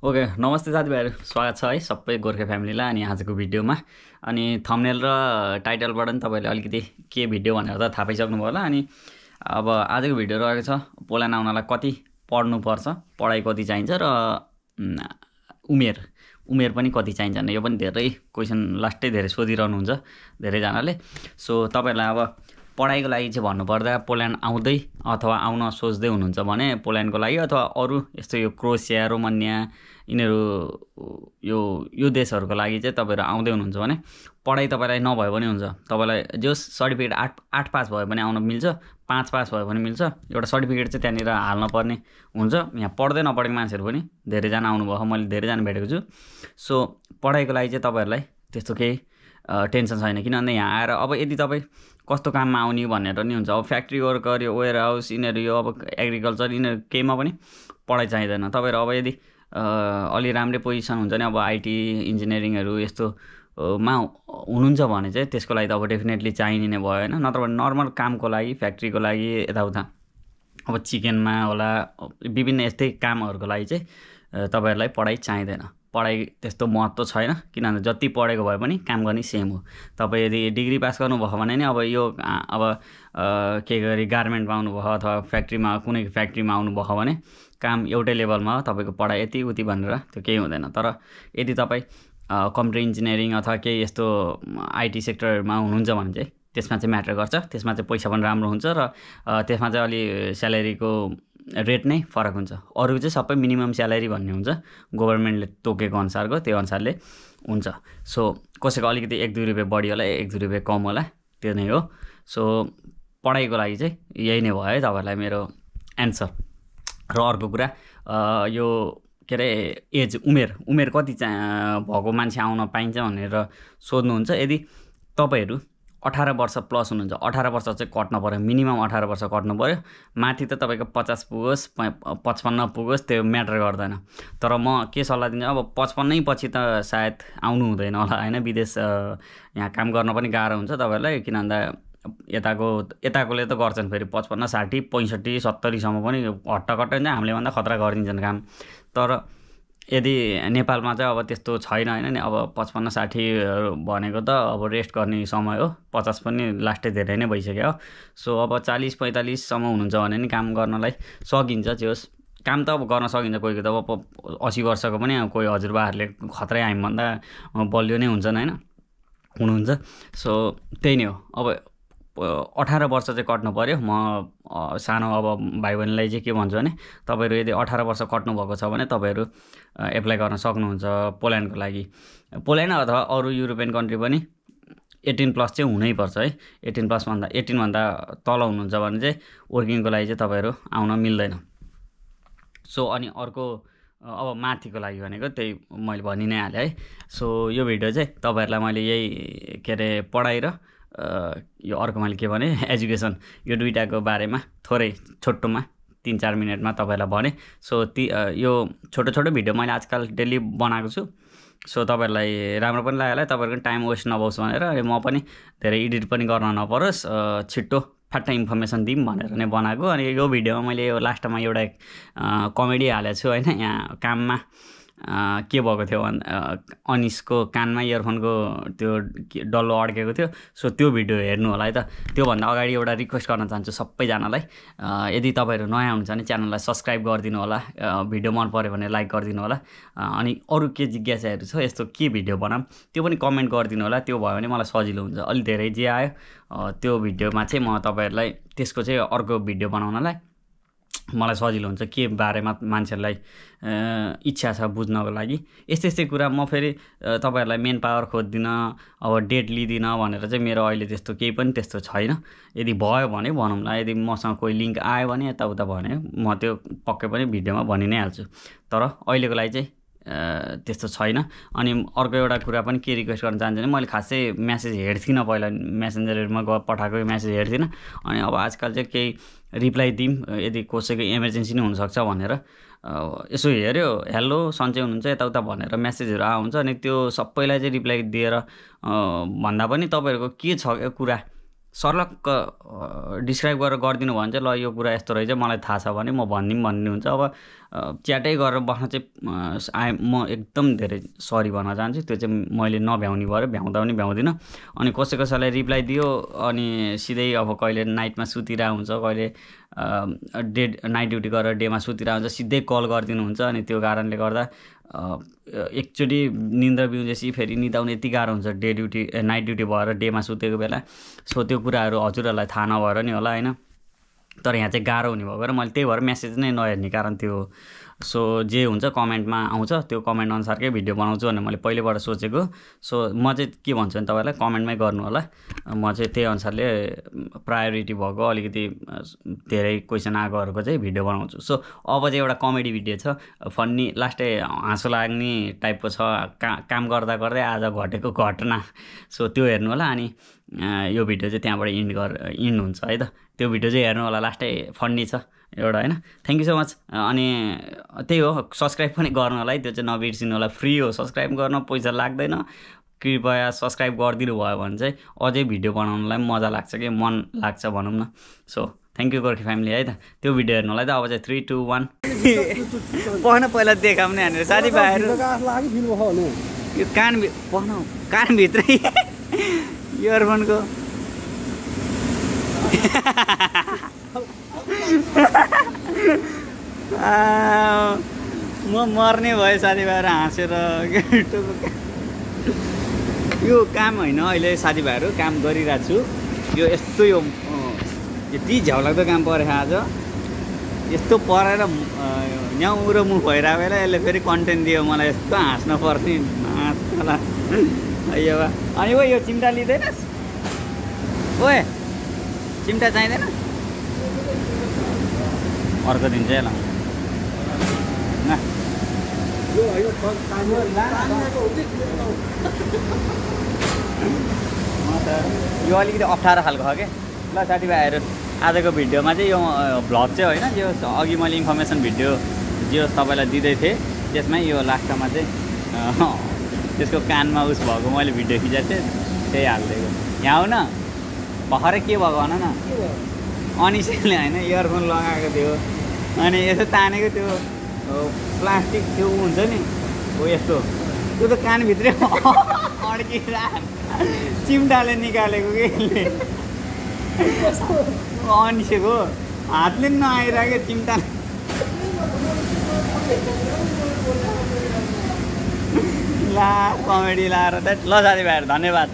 Okay नमस्ते साथीभाइहरू। स्वागत छ है सबै गोर्खे फ्यामिलीलाई अनि आजको भिडियोमा। अनि थम्नेल र टाइटलबाट पनि तपाईँले अलिकति के भिडियो भनेर त थाहा पाइसक्नुभयो होला। अनि अब आजको भिडियो रहेको छ पोल्यान्ड आउनलाई कति पढ्नुपर्छ पढाइ कति चाहिन्छ र उमेर उमेर पनि कति चाहिन्छ भने यो पनि धेरै क्वेसन लास्टै धेरै सोधिरहनुहुन्छ धेरैजनाले। सो तपाईँहरूलाई अब पढाइको लागि चाहिँ भन्नुपर्दा पोल्यान्ड आउँदै अथवा आउन सोच्दै हुनुहुन्छ भने पोल्यान्डको लागि अथवा अरू यस्तो यो क्रोसिया रोमानिया यिनीहरू यो यो देशहरूको लागि चाहिँ तपाईँहरू आउँदै हुनुहुन्छ भने पढाइ तपाईँलाई नभए पनि हुन्छ। तपाईँलाई जो सर्टिफिकेट आठ आठ पास भयो भने आउन मिल्छ पाँच पास भयो भने मिल्छ एउटा सर्टिफिकेट चाहिँ त्यहाँनिर हाल्न पर्ने हुन्छ। यहाँ पढ्दै नपढेको मान्छेहरू पनि धेरैजना आउनुभयो मैले धेरैजना भेटेको छु। सो पढाइको लागि चाहिँ तपाईँहरूलाई त्यस्तो केही टेन्सन छैन। किनभने यहाँ आएर अब यदि तपाईँ कस्तो काममा आउने भनेर नि हुन्छ। अब फ्याक्ट्री वर्कर यो वेयर हाउस यिनीहरू यो अब एग्रिकल्चर यिनीहरू केहीमा पनि पढाइ चाहिँदैन। तपाईँहरू अब यदि अलि राम्रै पोजिसन हुन्छ नि अब आइटी इन्जिनियरिङहरू यस्तो मा हुनुहुन्छ भने चाहिँ त्यसको लागि त अब डेफिनेटली चाहिने नै भयो होइन? नत्र भने नर्मल कामको लागि फ्याक्ट्रीको लागि यताउता। अब चिकनमा होला विभिन्न यस्तै कामहरूको लागि चाहिँ तपाईँहरूलाई पढाइ चाहिँदैन। पढाइ त्यस्तो महत्त्व छैन किनभने जति पढेको भए पनि काम गर्ने सेम हो। तपाईँ यदि डिग्री पास गर्नुभयो भने नि अब यो अब के गरी गार्मेन्टमा आउनुभयो अथवा फ्याक्ट्रीमा कुनै फ्याक्ट्रीमा आउनुभयो भने काम एउटै लेभलमा हो तपाईँको पढाइ यति उति भनेर त्यो केही हुँदैन। तर यदि तपाईँ कम्प्युटर इन्जिनियरिङ अथवा केही यस्तो आइटी सेक्टरहरूमा हुनुहुन्छ भने चाहिँ त्यसमा चाहिँ म्याटर गर्छ। त्यसमा चाहिँ पैसा पनि राम्रो हुन्छ र त्यसमा चाहिँ अलि स्यालेरीको रेट नै फरक हुन्छ। अरू चाहिँ सबै मिनिमम स्यालेरी भन्ने हुन्छ। गभर्मेन्टले तोकेको अनुसारको त्यो अनुसारले हुन्छ। सो कसैको अलिकति एक दुई रुपियाँ बढी होला एक दुई रुपियाँ कम होला त्यो नै हो। सो पढाइको लागि चाहिँ यही नै भयो है तपाईँहरूलाई मेरो एन्सर र अर्को कुरा यो के अरे एज उमेर उमेर कति चाहिँ भएको मान्छे आउन पाइन्छ भनेर सोध्नुहुन्छ। यदि तपाईँहरू अठार वर्ष प्लस हुनुहुन्छ। अठार वर्ष चाहिँ कट्नु पऱ्यो मिनिमम अठार वर्ष कट्नु पऱ्यो माथि त तपाईँको पचास पुगोस् पचपन्न पुगोस् त्यो म्याटर गर्दैन। तर म के सल्लाह दिन्छु अब पचपन्नै पछि त सायद आउनु हुँदैन होला होइन? विदेश यहाँ काम गर्न पनि गाह्रो हुन्छ तपाईँहरूलाई किन भन्दा यताको यताकोले त गर्छन् फेरि पचपन्न साठी पैँसठी सत्तरीसम्म पनि हट्टाकट्टै चाहिँ हामीले भन्दा खतरा गरिदिन्छन् काम। तर यदि नेपालमा चाहिँ अब त्यस्तो छैन होइन नि अब पचपन्न साठी भनेको त अब रेस्ट गर्ने समय हो। पचास पनि लास्टै धेरै नै भइसक्यो हो। सो अब चालिस पैँतालिससम्म हुनुहुन्छ भने नि काम गर्नलाई सकिन्छ जे काम त अब गर्न सकिन्छ कोही कोही त अब असी वर्षको पनि कोही हजुरबाहरूले खत्रै हामीभन्दा बलियो नै हुन्छन् होइन हुनुहुन्छ। सो त्यही नै हो। अब अठार वर्ष चाहिँ कट्नु पऱ्यो म सानो अब भाइ बहिनीलाई चाहिँ के भन्छु भने तपाईँहरू यदि अठार वर्ष कट्नु भएको छ भने तपाईँहरू एप्लाई गर्न सक्नुहुन्छ पोल्यान्डको लागि। पोल्यान्ड अथवा अरू युरोपियन कन्ट्री पनि एटिन प्लस चाहिँ हुनैपर्छ है। एटिन प्लसभन्दा एटिनभन्दा तल हुनुहुन्छ भने चाहिँ वर्किङको लागि चाहिँ तपाईँहरू आउन मिल्दैन। सो अनि अर्को अब माथिको लागि भनेको त्यही मैले भनि नै हालेँ है। सो यो भिडियो चाहिँ तपाईँहरूलाई मैले यही के अरे पढाइ र यो अर्को मैले के भने एजुकेसन यो दुइटाको बारेमा थोरै छोटोमा तिन चार मिनटमा तपाईँलाई भने। सो ती यो छोटो छोटो भिडियो मैले आजकल डेली बनाएको छु। सो तपाईँहरूलाई राम्रो पनि लाग्यो होला तपाईँहरूको टाइम वेस्ट नभओस् भनेर म पनि धेरै एडिट पनि गर्न नपरोस् छिट्टो फ्याट्टा इन्फर्मेसन दिउँ भनेर नै बनाएको। अनि यो भिडियोमा मैले यो लास्टमा एउटा कमेडी हालेको छु होइन यहाँ काममा। के भएको थियो अनिसको कानमा इयरफोनको त्यो डल्लो अड्केको थियो। सो त्यो भिडियो हेर्नु होला है त। त्योभन्दा अगाडि एउटा रिक्वेस्ट गर्न चाहन्छु सबैजनालाई। यदि तपाईँहरू नयाँ हुनुहुन्छ भने च्यानललाई सब्सक्राइब गरिदिनु होला। भिडियो मन पऱ्यो भने लाइक गरिदिनु होला। अनि अरू के जिज्ञासाहरू छ यस्तो के भिडियो बनाऊँ त्यो पनि कमेन्ट गरिदिनु होला। त्यो भयो भने मलाई सजिलो हुन्छ। अलिक धेरै जे आयो त्यो भिडियोमा चाहिँ म तपाईँहरूलाई त्यसको चाहिँ अर्को भिडियो बनाउनलाई मलाई सजिलो हुन्छ के बारेमा मान्छेहरूलाई इच्छा छ बुझ्नको लागि। यस्तै यस्तै कुरा म फेरि तपाईँहरूलाई मेन पावर खोज्दिनँ अब डेट लिँदिनँ भनेर चाहिँ मेरो अहिले त्यस्तो केही पनि त्यस्तो छैन। यदि भयो भने भनौँला यदि मसँग कोही लिङ्क आयो भने यताउता भने म त्यो पक्कै पनि भिडियोमा भनि नै हाल्छु। तर अहिलेको लागि चाहिँ त्यस्तो छैन। अनि अर्को एउटा कुरा पनि के रिक्वेस्ट गर्न चाहन्छु भने मैले खासै म्यासेज हेर्थिनँ पहिला मेसेन्जरहरूमा ग पठाएको म्यासेज हेर्थिनँ अनि अब आजकल चाहिँ केही रिप्लाई दिउँ यदि कसैको इमर्जेन्सी नै हुनसक्छ भनेर। यसो हेऱ्यो हेलो सन्चै हुनुहुन्छ यताउता भनेर म्यासेजहरू आउँछ अनि त्यो सबैलाई चाहिँ रिप्लाई दिएर भन्दा पनि तपाईँहरूको के छ कुरा? सर्लक्क डिस्क्राइब गरेर गरिदिनु भयो भने चाहिँ ल यो कुरा यस्तो रहेछ मलाई थाहा छ भने म भनिदिउँ भन्ने हुन्छ। अब च्याटै गरेर बस्न चाहिँ आइ म एकदम धेरै सरी भन्न चाहन्छु। त्यो चाहिँ मैले नभ्याउने भएर भ्याउँदा पनि भ्याउँदिनँ। अनि कसै कसैलाई रिप्लाई दियो अनि सिधै अब कहिले नाइटमा सुतिरहेको हुन्छ कहिले डे नाइट ड्युटी गरेर डेमा सुतिरहेको हुन्छ सिधै कल गरिदिनुहुन्छ। अनि त्यो कारणले गर्दा एकचोटि निन्द्रा बिउजेपछि फेरि निदाउनु यति गाह्रो हुन्छ डे ड्युटी नाइट ड्युटी भएर डेमा सुतेको बेला। सो त्यो कुराहरू हजुरहरूलाई थाहा नभएर नि होला होइन? तर यहाँ चाहिँ गाह्रो हुने भएर मैले त्यही भएर म्यासेज नै नहेर्ने कारण त्यो सो जे हुन्छ कमेन्टमा आउँछ त्यो कमेन्ट अनुसारकै भिडियो बनाउँछु भनेर मैले पहिलेबाट सोचेको। सो म चाहिँ के भन्छु भने तपाईँलाई कमेन्टमै गर्नु होला। म चाहिँ त्यही अनुसारले प्रायोरिटी भएको अलिकति धेरै क्वेसन आएकोहरूको चाहिँ भिडियो बनाउँछु। सो अब चाहिँ एउटा कमेडी भिडियो छ। फन्नी लास्टै हाँसो लाग्ने टाइपको छ। का काम गर्दा गर्दै आज घटेको घटना। सो त्यो हेर्नु होला अनि यो भिडियो चाहिँ त्यहाँबाट इन्ड गर इन्ड हुन्छ है त। त्यो भिडियो चाहिँ हेर्नु होला। लास्टै फन्नी छ। एउटा होइन? थ्याङ्क यू सो मच अनि त्यही हो सब्सक्राइब पनि गर्नु होला है त्यो चाहिँ नबिर्सिनु होला फ्री हो सब्सक्राइब गर्न पैसा लाग्दैन। कृपया सब्सक्राइब गरिदिनु भयो भने चाहिँ अझै भिडियो बनाउनुलाई मजा लाग्छ कि मन लाग्छ भनौँ न। So thank you Gorkhe family है त। त्यो भिडियो हेर्नु होला है त अब चाहिँ थ्री टू वान पढ्न पहिला देखाउने भनेर साथीभाइहरू। यो कान पढ्नु कानभित्रै इयरफोनको म मर्ने भयो साथीभाइहरू हाँसेर यो काम होइन अहिले साथीभाइहरू काम गरिरहेको छु। यो यस्तो यो यति झ्याउलाग्दो काम परेको आज। यस्तो परेर न्याउ र मुख भइरहेको बेला यसले फेरि कन्टेन्ट दियो मलाई यस्तो हाँस्न अಯ್यो बा। अनि ओ यो चिम्टा लिँदैनस्? ओए चिम्टा चाहिँदैन? अर्को दिन चाहिँ ल यो यो अलिकति अप्ठ्यारो खालको छ कि? ल साथीभाइहरू आजको भिडियोमा चाहिँ यो भ्लग चाहिँ होइन जो अघि मैले इन्फर्मेसन भिडियो जो तपाईँलाई दिँदै थिएँ त्यसमै यो लास्टमा चाहिँ त्यसको कानमा उस भएको मैले भिडियो खिचेको थिएँ त्यही हालिदिएको। यहाँ आउ न भर्खरै के भएको भन न? अनिसेले होइन इयरफोन लगाएको थियो। अनि यसो तानेको त्यो प्लास्टिक त्यो हुन्छ नि हो यस्तो। त्यो त कानभित्रै अड्किरहेको चिम्टाले निकालेको कि अनिसेको हातले पनि नआइरहेको चिम्टा। ला कमेडी लाएर त ल साथीभाइहरू धन्यवाद।